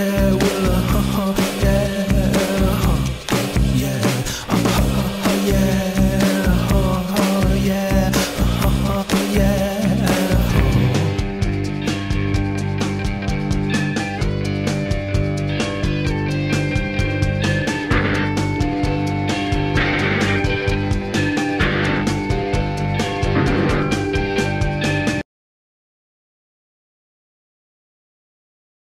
share.